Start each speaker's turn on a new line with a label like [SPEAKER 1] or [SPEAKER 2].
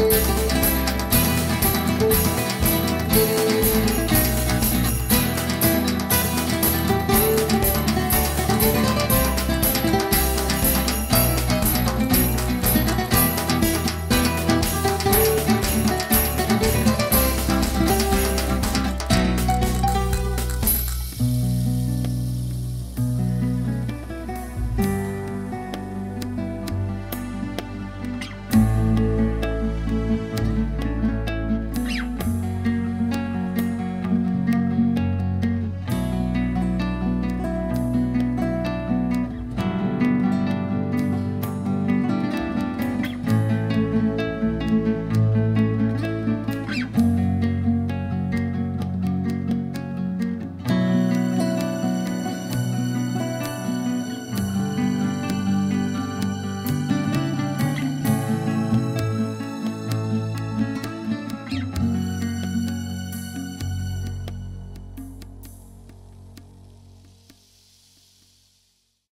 [SPEAKER 1] Música